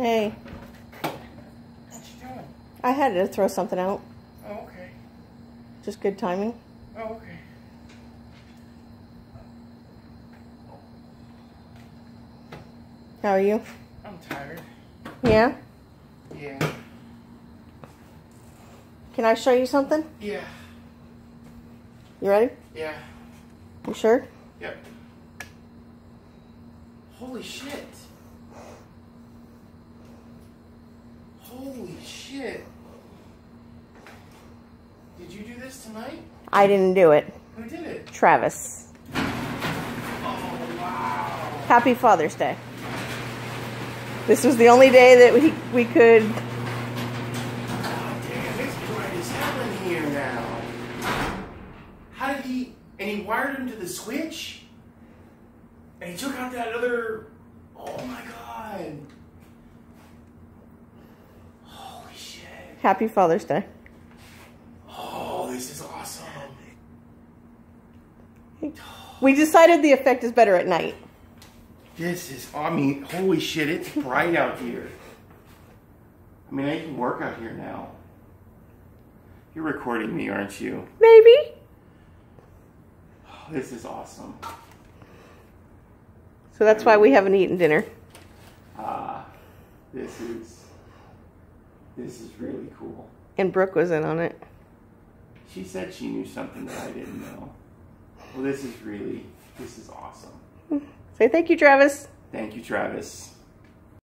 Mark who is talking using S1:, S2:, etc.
S1: Hey.
S2: What you doing?
S1: I had to throw something out.
S2: Oh, okay.
S1: Just good timing.
S2: Oh, okay.
S1: How are you?
S2: I'm tired.
S1: Yeah?
S2: Yeah.
S1: Can I show you something?
S2: Yeah.
S1: You ready?
S2: Yeah.
S1: You sure?
S2: Yep. Holy shit. Holy shit. Did you do this tonight?
S1: I didn't do it.
S2: Who did it?
S1: Travis.
S2: Oh, wow.
S1: Happy Father's Day. This was the only day that we, we could.
S2: Oh, damn, it's bright as hell in here now. How did he... And he wired him to the switch? And he took out that other... Oh, my God. Holy shit.
S1: Happy Father's Day.
S2: Oh, this is awesome.
S1: We decided the effect is better at night.
S2: This is, I mean, holy shit, it's bright out here. I mean, I can work out here now. You're recording me, aren't you?
S1: Maybe.
S2: Oh, this is awesome.
S1: So that's why we haven't eaten dinner.
S2: Ah, this is, this is really cool.
S1: And Brooke was in on it.
S2: She said she knew something that I didn't know. Well, this is really, this is awesome.
S1: Say thank you, Travis.
S2: Thank you, Travis.